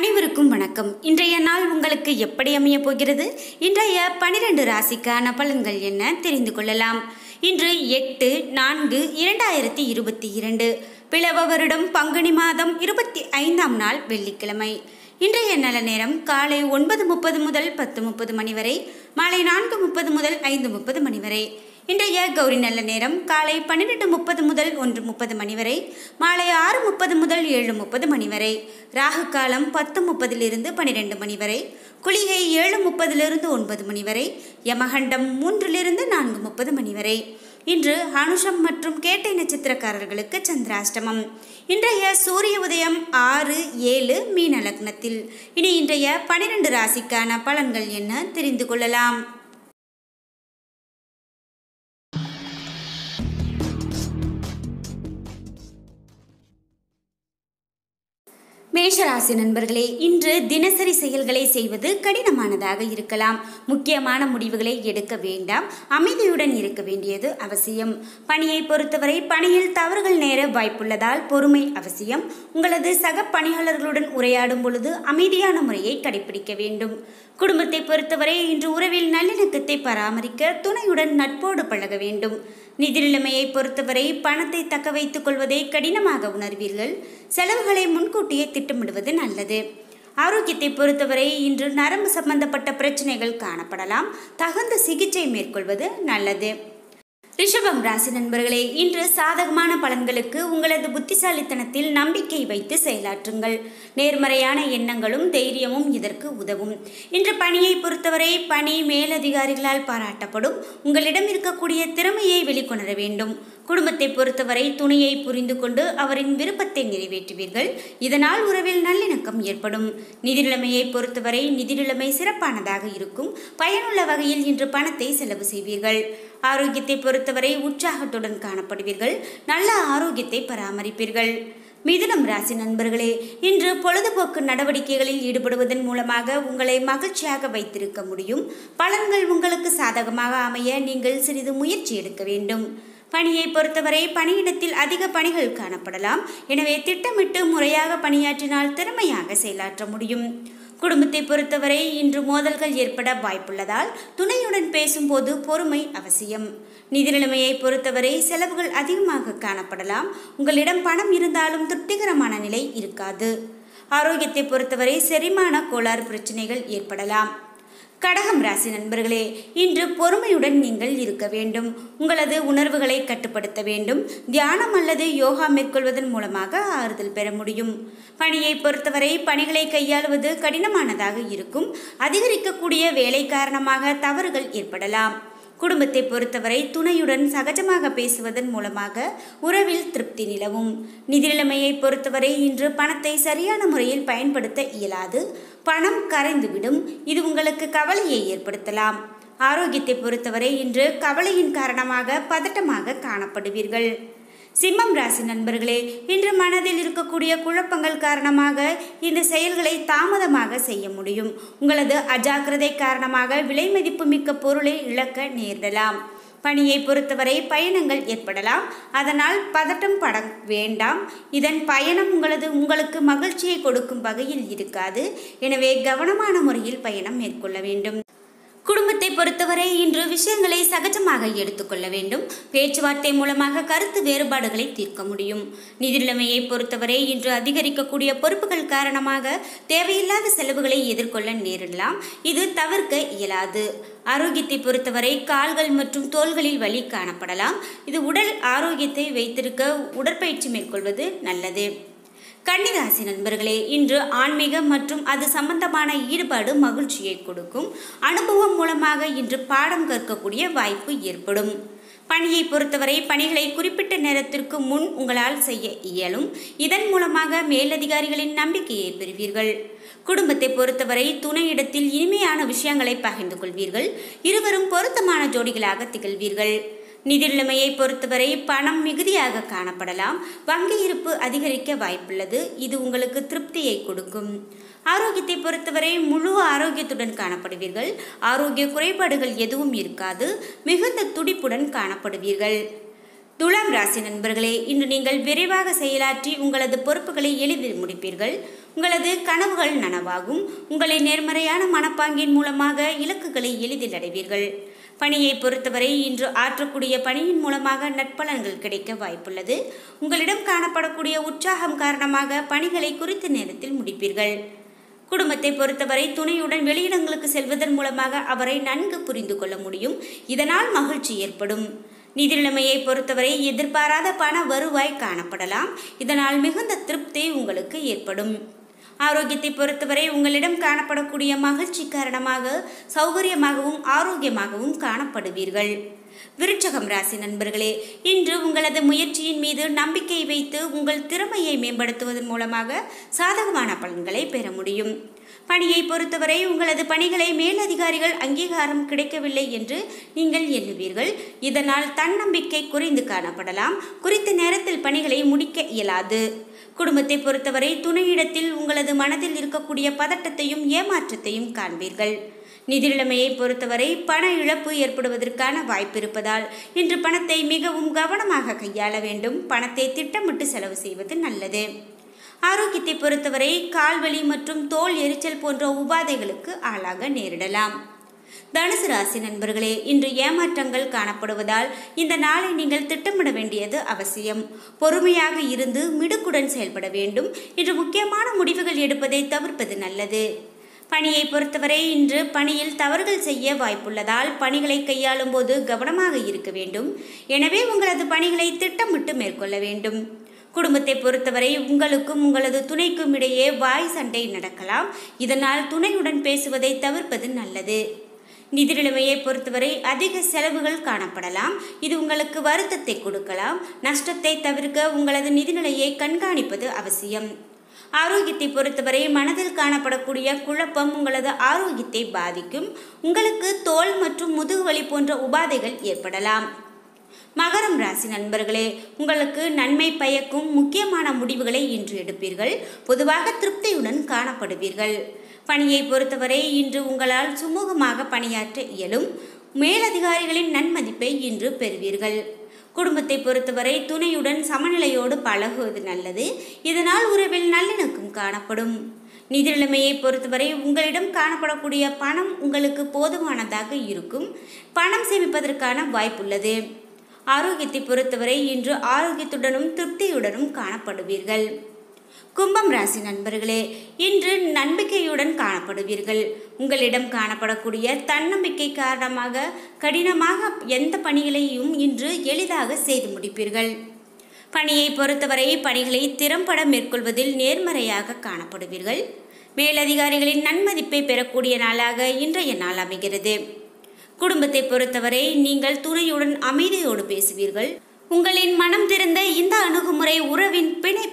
அனைவருக்கும் வணக்கம். இன்றைய நாள் உங்களுக்கு எப்படி அமைய போகிறது? இன்றைய பனிரெண்டு ராசிக்கான பலன்கள் என்ன தெரிந்து கொள்ளலாம். இன்று எட்டு நான்கு இரண்டாயிரத்தி இருபத்தி இரண்டு. பிளவ வருடம் பங்குனி மாதம் இருபத்தி ஐந்தாம் நாள் வெள்ளிக்கிழமை. இன்றைய நல்ல நேரம் காலை ஒன்பது முப்பது முதல் பத்து முப்பது மணி வரை மாலை நான்கு முப்பது முதல் ஐந்து முப்பது மணி வரை. இன்றைய கௌரி நல்ல நேரம். காலை பன்னிரெண்டு முப்பது முதல் ஒன்று முப்பது மணி வரை மாலை ஆறு முப்பது முதல் ஏழு முப்பது மணி வரை ராகு காலம் பத்து முப்பதிலிருந்து பன்னிரெண்டு மணி வரை குளிகை ஏழு முப்பதிலிருந்து ஒன்பது மணி வரை யமகண்டம் மூன்றிலிருந்து நான்கு முப்பது மணி வரை. இன்று அனுஷம் மற்றும் கேட்டை நட்சத்திரக்காரர்களுக்கு சந்திராஷ்டமம். இன்றைய சூரிய உதயம் ஆறு ஏழு மீன லக்னத்தில். இனி இன்றைய பனிரெண்டு ராசிக்கான பலன்கள் என்ன தெரிந்து கொள்ளலாம். மேஷராசி நண்பர்களே இன்று தினசரி செயல்களை செய்வது கடினமானதாக இருக்கலாம். முக்கியமான முடிவுகளை எடுக்க வேண்டாம். அமைதியுடன் இருக்க வேண்டியது அவசியம். பணியை பொறுத்தவரை பணியில் தவறுகள் நேர வாய்ப்புள்ளதால் பொறுமை அவசியம். உங்களது சக பணியாளர்களுடன் உரையாடும் பொழுது அமைதியான முறையை கடைபிடிக்க வேண்டும். குடும்பத்தை பொறுத்தவரை இன்று உறவில் நல்லிணக்கத்தை பராமரிக்க துணையுடன் நட்போடு பழக வேண்டும். நிதி நிலைமையை பொறுத்தவரை பணத்தை தக்க வைத்துக் கொள்வதை கடினமாக உணர்வீர்கள். செலவுகளை முன்கூட்டியே திட்டமிடுவது நல்லது. ஆரோக்கியத்தை பொறுத்தவரை இன்று நரம்பு சம்பந்தப்பட்ட பிரச்சனைகள் காணப்படலாம். தகுந்த சிகிச்சை மேற்கொள்வது நல்லது. ரிஷபம் ராசி நண்பர்களே இன்று சாதகமான பலன்களுக்கு உங்களது புத்திசாலித்தனத்தில் நம்பிக்கை வைத்து செயலாற்றுங்கள். நேர்மறையான எண்ணங்களும் தைரியமும் இதற்கு உதவும். இன்று பணியை பொறுத்தவரை பணி மேலதிகாரிகளால் பாராட்டப்படும். உங்களிடம் இருக்கக்கூடிய திறமையை வெளிக்கொணர வேண்டும். குடும்பத்தை பொறுத்தவரை துணையை புரிந்து கொண்டு அவரின் விருப்பத்தை நிறைவேற்றுவீர்கள். இதனால் உறவில் நல்லிணக்கம் ஏற்படும். நிதி நிலைமையை பொறுத்தவரை நிதி நிலைமை சிறப்பானதாக இருக்கும். பயனுள்ள வகையில் இன்று பணத்தை செலவு செய்வீர்கள். ஆரோக்கியத்தை பொறுத்தவரை உற்சாகத்துடன் காணப்படுவீர்கள். நல்ல ஆரோக்கியத்தை பராமரிப்பீர்கள். மிதுனம் ராசி நண்பர்களே இன்று பொழுதுபோக்கு நடவடிக்கைகளில் ஈடுபடுவதன் மூலமாக உங்களை மகிழ்ச்சியாக வைத்திருக்க முடியும். பலன்கள் உங்களுக்கு சாதகமாக அமைய நீங்கள் சிறிது முயற்சி எடுக்க வேண்டும். பணியை பொறுத்தவரை பணியிடத்தில் அதிக பணிகள் காணப்படலாம். எனவே திட்டமிட்டு முறையாக பணியாற்றினால் திறமையாக செயலாற்ற முடியும். குடும்பத்தை பொறுத்தவரை இன்று மோதல்கள் ஏற்பட வாய்ப்புள்ளதால் துணையுடன் பேசும்போது பொறுமை அவசியம். நிதி நிலைமையை பொறுத்தவரை செலவுகள் அதிகமாக காணப்படலாம். உங்களிடம் பணம் இருந்தாலும் திருப்திகரமான நிலை இருக்காது. ஆரோக்கியத்தை பொறுத்தவரை செரிமான கோளாறு பிரச்சனைகள் ஏற்படலாம். கடகம் ராசி நண்பர்களே இன்று பொறுமையுடன் நீங்கள் இருக்க வேண்டும். உங்களது உணர்வுகளை கட்டுப்படுத்த வேண்டும். தியானம் அல்லது யோகா மேற்கொள்வதன் மூலமாக ஆறுதல் பெற முடியும். பணியை பொறுத்தவரை பணிகளை கையாளுவது கடினமானதாக இருக்கும். அதிகரிக்கக்கூடிய வேலை காரணமாக தவறுகள் ஏற்படலாம். குடும்பத்தை பொறுத்தவரை துணையுடன் சகஜமாக பேசுவதன் மூலமாக உறவில் திருப்தி நிலவும். நிதிநிலைமையை பொறுத்தவரை இன்று பணத்தை சரியான முறையில் பயன்படுத்த இயலாது. பணம் கரைந்துவிடும். இது உங்களுக்கு கவலையை ஏற்படுத்தலாம். ஆரோக்கியத்தை பொறுத்தவரை இன்று கவலையின் காரணமாக பதட்டமாக காணப்படுவீர்கள். சிம்மம் ராசி நண்பர்களே இன்று மனதில் இருக்கக்கூடிய குழப்பங்கள் காரணமாக இந்த செயல்களை தாமதமாக செய்ய முடியும். உங்களது அஜாக்கிரதை காரணமாக விலை மதிப்பு மிக்க பொருளை இழக்க நேரிடலாம். பணியை பொறுத்தவரை பயணங்கள் ஏற்படலாம். அதனால் பதட்டம் பட வேண்டாம். இதன் பயணம் உங்களது உங்களுக்கு மகிழ்ச்சியை கொடுக்கும் வகையில் இருக்காது. எனவே கவனமான முறையில் பயணம் மேற்கொள்ள வேண்டும். பொறுத்தவரை இன்று விஷயங்களை சகஜமாக எடுத்துக்கொள்ள வேண்டும். பேச்சுவார்த்தை மூலமாக கருத்து வேறுபாடுகளை தீர்க்க முடியும். நிதிநிலைமையை பொறுத்தவரை இன்று அதிகரிக்கக்கூடிய பொறுப்புகள் காரணமாக தேவையில்லாத செலவுகளை எதிர்கொள்ள நேரிடலாம். இது தவிர்க்க இயலாது. ஆரோக்கியத்தை பொறுத்தவரை கால்கள் மற்றும் தோள்களில் வலி காணப்படலாம். இது உடல் ஆரோக்கியத்தை வைத்திருக்க உடற்பயிற்சி மேற்கொள்வது நல்லது. கன்னிராசி நண்பர்களே இன்று ஆன்மீகம் மற்றும் அது சம்பந்தமான ஈடுபாடு மகிழ்ச்சியை கொடுக்கும். அனுபவம் மூலமாக இன்று பாடம் கற்கக்கூடிய வாய்ப்பு ஏற்படும். பணியை பொறுத்தவரை பணிகளை குறிப்பிட்ட நேரத்திற்கு முன் உங்களால் செய்ய இயலும். இதன் மூலமாக மேலதிகாரிகளின் நம்பிக்கையை பெறுவீர்கள். குடும்பத்தை பொறுத்தவரை துணையிடத்தில் இனிமையான விஷயங்களை பகிர்ந்து கொள்வீர்கள். இருவரும் பொருத்தமான ஜோடிகளாக திகழ்வீர்கள். நிதி நிலைமையை பொறுத்தவரை பணம் மிகுதியாக காணப்படலாம். வங்கி இருப்பு அதிகரிக்க வாய்ப்புள்ளது. இது உங்களுக்கு திருப்தியை கொடுக்கும். ஆரோக்கியத்தை பொறுத்தவரை முழு ஆரோக்கியத்துடன் காணப்படுவீர்கள். ஆரோக்கிய குறைபாடுகள் எதுவும் இருக்காது. மிகுந்த துடிப்புடன் காணப்படுவீர்கள். துலாம் ராசி நண்பர்களே இன்று நீங்கள் விரைவாக செயலாற்றி உங்களது பொறுப்புகளை எளிதில் முடிப்பீர்கள். உங்களது கனவுகள் நனவாகும். உங்களை நேர்மறையான மனப்பாங்கின் மூலமாக இலக்குகளை எளிதில் அடைவீர்கள். பணியை பொறுத்தவரை இன்று ஆற்றக்கூடிய பணியின் மூலமாக நற்பலன்கள் கிடைக்க வாய்ப்புள்ளது. உங்களிடம் காணப்படக்கூடிய உற்சாகம் காரணமாக பணிகளை குறித்த நேரத்தில் முடிப்பீர்கள். குடும்பத்தை பொறுத்தவரை துணையுடன் வெளியிடங்களுக்கு செல்வதன் மூலமாக அவரை நன்கு புரிந்து கொள்ள முடியும். இதனால் மகிழ்ச்சி ஏற்படும். நிதிநிலைமையை பொறுத்தவரை எதிர்பாராத பண வருவாய் காணப்படலாம். இதனால் மிகுந்த திருப்தி உங்களுக்கு ஏற்படும். ஆரோக்கியத்தை பொறுத்தவரை உங்களிடம் காணப்படக்கூடிய மகிழ்ச்சி காரணமாக சௌகரியமாகவும் ஆரோக்கியமாகவும் காணப்படுவீர்கள். விருச்சகம் ராசி நண்பர்களே இன்று உங்களது முயற்சியின் மீது நம்பிக்கை வைத்து உங்கள் திறமையை மேம்படுத்துவதன் மூலமாக சாதகமான பலன்களை பெற முடியும். பணியை பொறுத்தவரை உங்களது பணிகளை மேலதிகாரிகள் அங்கீகாரம் கிடைக்கவில்லை என்று நீங்கள் எண்ணுவீர்கள். இதனால் தன்னம்பிக்கை குறைந்து காணப்படலாம். குறித்த நேரத்தில் பணிகளை முடிக்க இயலாது. குடும்பத்தை பொறுத்தவரை துணையிடத்தில் உங்களது மனதில் இருக்கக்கூடிய பதட்டத்தையும் ஏமாற்றத்தையும் காண்பீர்கள். நிதிநிலைமையை பொறுத்தவரை பண இழப்பு ஏற்படுவதற்கான வாய்ப்பு இருப்பதால் இன்று பணத்தை மிகவும் கவனமாக கையாள வேண்டும். பணத்தை திட்டமிட்டு செலவு செய்வது நல்லது. ஆரோக்கியத்தை பொறுத்தவரை கால்வலி மற்றும் தோல் எரிச்சல் போன்ற உபாதைகளுக்கு ஆளாக நேரிடலாம். தனுசு ராசி நண்பர்களே இன்று ஏமாற்றங்கள் காணப்படுவதால் இந்த நாளை நீங்கள் திட்டமிட வேண்டியது அவசியம். பொறுமையாக இருந்து மிடுக்குடன் செயல்பட வேண்டும். இன்று முக்கியமான முடிவுகள் எடுப்பதை தவிர்ப்பது நல்லது. பணியை பொறுத்தவரை இன்று பணியில் தவறுகள் செய்ய வாய்ப்புள்ளதால் பணிகளை கையாளும் போது கவனமாக இருக்க வேண்டும். எனவே உங்களது பணிகளை திட்டமிட்டு மேற்கொள்ள வேண்டும். குடும்பத்தை பொறுத்தவரை உங்களுக்கும் உங்களது துணைக்கும் இடையே வாய் சண்டை நடக்கலாம். இதனால் துணையுடன் பேசுவதை தவிர்ப்பது நல்லது. நிதி நிலைமையை பொறுத்தவரை அதிக செலவுகள் காணப்படலாம். இது உங்களுக்கு வருத்தத்தை கொடுக்கலாம். நஷ்டத்தை தவிர்க்க உங்களது நிதிநிலையை கண்காணிப்பது அவசியம். ஆரோக்கியத்தை பொறுத்தவரை மனதில் காணப்படக்கூடிய குழப்பம் உங்களது ஆரோக்கியத்தை பாதிக்கும். உங்களுக்கு தோல் மற்றும் முதுகுவலி போன்ற உபாதைகள் ஏற்படலாம். மகரம் ராசி நண்பர்களே உங்களுக்கு நன்மை பயக்கும் முக்கியமான முடிவுகளை இன்று எடுப்பீர்கள். பொதுவாக திருப்தியுடன் காணப்படுவீர்கள். பணியை பொறுத்தவரை இன்று உங்களால் சுமூகமாக பணியாற்ற இயலும். மேலதிகாரிகளின் நன்மதிப்பை இன்று பெறுவீர்கள். குடும்பத்தை பொறுத்தவரை துணையுடன் சமநிலையோடு பழகுவது நல்லது. இதனால் உறவில் நல்லிணக்கம் காணப்படும். நிதி நிலைமையை பொறுத்தவரை உங்களிடம் காணப்படக்கூடிய பணம் உங்களுக்கு போதுமானதாக இருக்கும். பணம் சேமிப்பதற்கான வாய்ப்புள்ளது. ஆரோக்கியத்தை பொறுத்தவரை இன்று ஆரோக்கியத்துடனும் திருப்தியுடனும் காணப்படுவீர்கள். கும்பம் ராசி நண்பர்களே இன்று நம்பிக்கையுடன் காணப்படுவீர்கள். உங்களிடம் காணப்படக்கூடிய தன்னம்பிக்கை காரணமாக கடினமாக எந்த பணிகளையும் இன்று எளிதாக செய்து முடிப்பீர்கள். பணியை பொறுத்தவரை பணிகளை திறம்பட மேற்கொள்வதில் நேர்மறையாக காணப்படுவீர்கள். மேலதிகாரிகளின் நன்மதிப்பை பெறக்கூடிய நாளாக இன்றைய நாள் அமைகிறது. குடும்பத்தை பொறுத்தவரை நீங்கள் துணையுடன் அமைதியோடு பேசுவீர்கள். உங்களின் மனம் திறந்த இந்த அணுகுமுறை உறவின்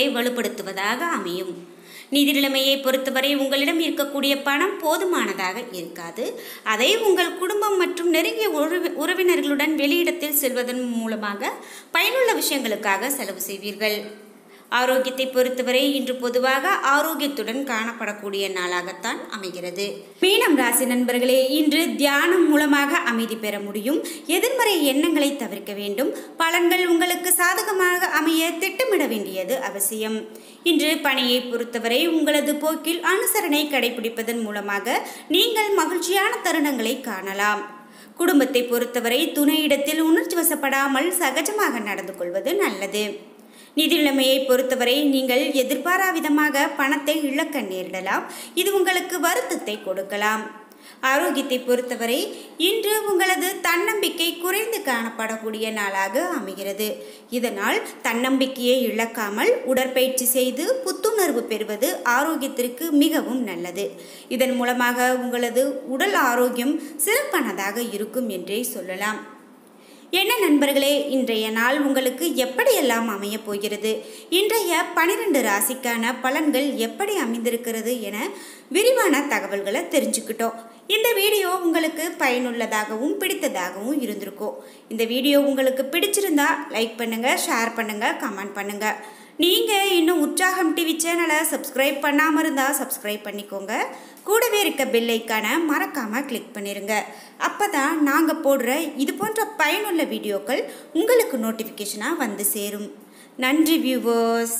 பிணைப்பை வலுப்படுத்துவதாக அமையும். நிதிநிலைமையை பொறுத்தவரை உங்களிடம் இருக்கக்கூடிய பணம் போதுமானதாக இருக்காது. அதை உங்கள் குடும்பம் மற்றும் நெருங்கிய உறவி உறவினர்களுடன் வெளியிடத்தில் செல்வதன் மூலமாக பயனுள்ள விஷயங்களுக்காக செலவு செய்வீர்கள். ஆரோக்கியத்தை பொறுத்தவரை இன்று பொதுவாக ஆரோக்கியத்துடன் காணப்படக்கூடிய நாளாகத்தான் அமைகிறது. மீனம் ராசி நண்பர்களே இன்று தியானம் மூலமாக அமைதி பெற முடியும். எதிர்மறை எண்ணங்களை தவிர்க்க வேண்டும். பலன்கள் உங்களுக்கு சாதகமாக அமைய திட்டமிட வேண்டியது அவசியம். இன்று பணியை பொறுத்தவரை உங்களது போக்கில் அனுசரணை கடைபிடிப்பதன் மூலமாக நீங்கள் மகிழ்ச்சியான தருணங்களை காணலாம். குடும்பத்தை பொறுத்தவரை துணையிடத்தில் உணர்ச்சி வசப்படாமல் சகஜமாக நடந்து கொள்வது நல்லது. நிதி நிலைமையை பொறுத்தவரை நீங்கள் எதிர்பாரா விதமாக பணத்தை இழக்க நேரிடலாம். இது உங்களுக்கு வருத்தத்தை கொடுக்கலாம். ஆரோக்கியத்தை பொறுத்தவரை இன்று உங்களது தன்னம்பிக்கை குறைந்து காணப்படக்கூடிய நாளாக அமைகிறது. இதனால் தன்னம்பிக்கையை இழக்காமல் உடற்பயிற்சி செய்து புத்துணர்வு பெறுவது ஆரோக்கியத்திற்கு மிகவும் நல்லது. இதன் மூலமாக உங்களது உடல் ஆரோக்கியம் சிறப்பானதாக இருக்கும் என்றே சொல்லலாம். என்ன நண்பர்களே இன்றைய நாள் உங்களுக்கு எப்படியெல்லாம் அமையப் போகிறது? இன்றைய பனிரெண்டு ராசிக்கான பலன்கள் எப்படி அமைந்திருக்கிறது என விரிவான தகவல்களை தெரிஞ்சுக்கிட்டோம். இந்த வீடியோ உங்களுக்கு பயனுள்ளதாகவும் பிடித்ததாகவும் இருந்திருக்கும். இந்த வீடியோ உங்களுக்கு பிடிச்சிருந்தா லைக் பண்ணுங்கள் ஷேர் பண்ணுங்கள் கமெண்ட் பண்ணுங்கள் நீங்கள் இன்னும் உற்சாகம் டிவி சேனலை சப்ஸ்கிரைப் பண்ணாமல் இருந்தால் சப்ஸ்கிரைப் பண்ணிக்கோங்க. கூடவே இருக்க பில்லைக்கான மறக்காமல் கிளிக் பண்ணிடுங்க அப்போ தான் நாங்கள் போடுற இது போன்ற பயனுள்ள வீடியோக்கள் உங்களுக்கு நோட்டிஃபிகேஷனாக வந்து சேரும். நன்றி வியூவர்ஸ்